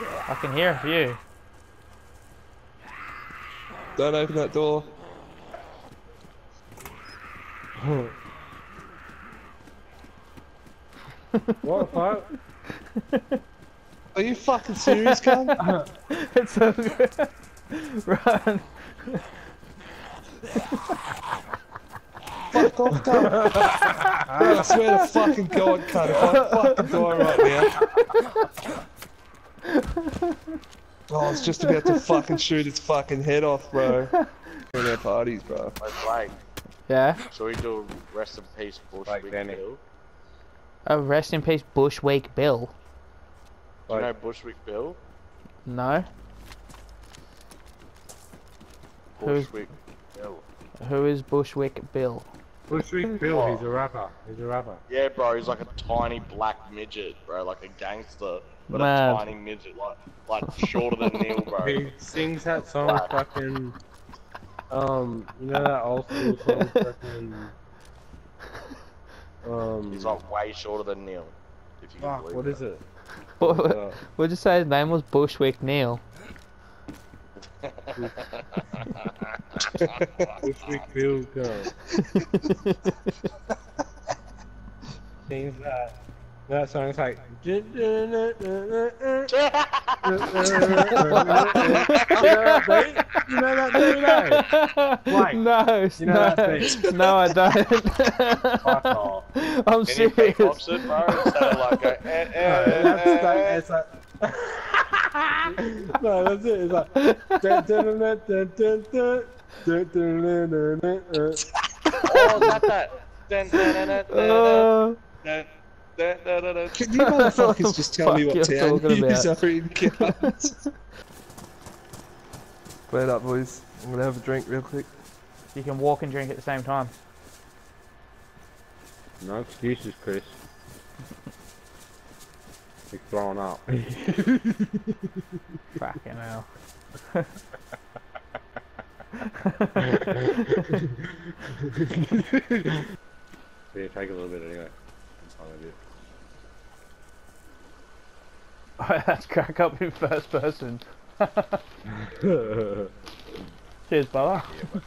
I can hear a few. Don't open that door. What the fuck? Are you fucking serious, cunt? it's so good. Run. Fuck off, cunt. I swear to fucking God, cunt, if I fucking die right now. Oh, I was just about to fucking shoot his fucking head off, bro. In their parties, bro. Like, Blake, Yeah. So we do a rest in peace Like Bushwick Danny. Bill? Oh, rest in peace, Bushweek Bill. Do you know Bushwick Bill? No. Who's- Bushwick Bill. Who is Bushwick Bill? Bushwick Bill, he's a rapper. He's a rapper. Yeah, bro, he's like a tiny black midget, bro, like a gangster, but Mad. a tiny midget, like like shorter than Neil, bro. He sings that song fucking um you know that old school song fucking um He's like way shorter than Neil. If you can fuck, believe what that. is it? What Uh, would you say his name was? Bushwick Neil. Bushwick Bill go. Sings that that song's like you know that beat? Like, no, you know no, that beat? no, I don't. Fuck off. I'm Can you serious. it, bro? Instead of like, go, eh, eh, eh, That's eh, that, eh. it's like no, that's it. It's like dun, dun, dun, dun, dun, dun, Oh, is that that? Dun, dun, dun, dun, dun, dun, dun, dun, dun, dun. Can you motherfuckers just tell me what you're town talking you about. are in, cunt? Wait up, boys. I'm gonna have a drink real quick. you can walk and drink at the same time. No excuses, Chris. He's throwing up. Fucking hell. they attack a little bit anyway. That's all I. Alright, that's crack up in first person. Cheers, brother. Yeah,